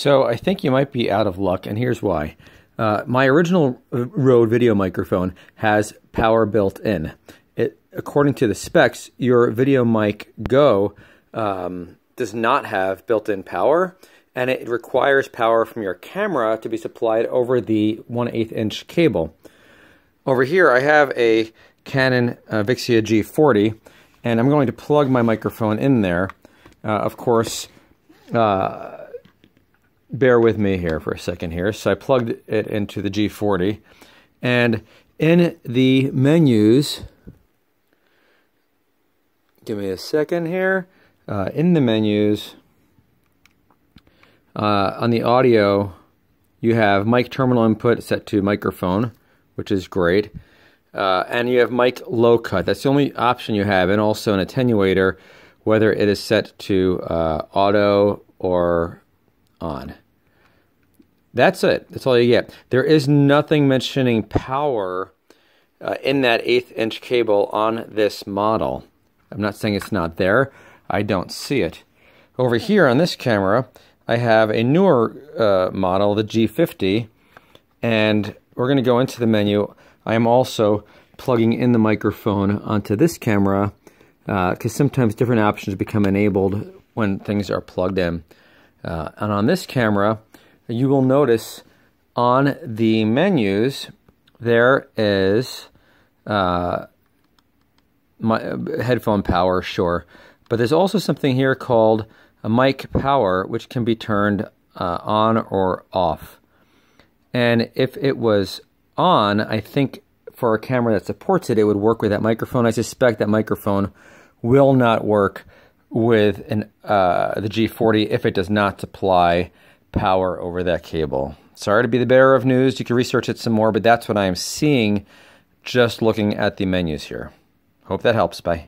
So I think you might be out of luck, and here's why. Uh, my original Rode video microphone has power built in. It, according to the specs, your Video Mic Go um, does not have built-in power, and it requires power from your camera to be supplied over the 1 8 inch cable. Over here, I have a Canon uh, Vixia G40, and I'm going to plug my microphone in there. Uh, of course, uh, bear with me here for a second here. So I plugged it into the G40 and in the menus, give me a second here, uh, in the menus, uh, on the audio, you have mic terminal input set to microphone, which is great. Uh, and you have mic low cut. That's the only option you have, and also an attenuator, whether it is set to uh, auto or on. That's it. That's all you get. There is nothing mentioning power uh, in that eighth inch cable on this model. I'm not saying it's not there. I don't see it. Over here on this camera, I have a newer uh, model, the G50, and we're going to go into the menu. I am also plugging in the microphone onto this camera because uh, sometimes different options become enabled when things are plugged in. Uh, and on this camera, you will notice on the menus there is uh, my headphone power, sure, but there's also something here called a mic power, which can be turned uh, on or off. And if it was on, I think for a camera that supports it, it would work with that microphone. I suspect that microphone will not work with an, uh, the G40 if it does not supply power over that cable. Sorry to be the bearer of news. You can research it some more, but that's what I am seeing just looking at the menus here. Hope that helps. Bye.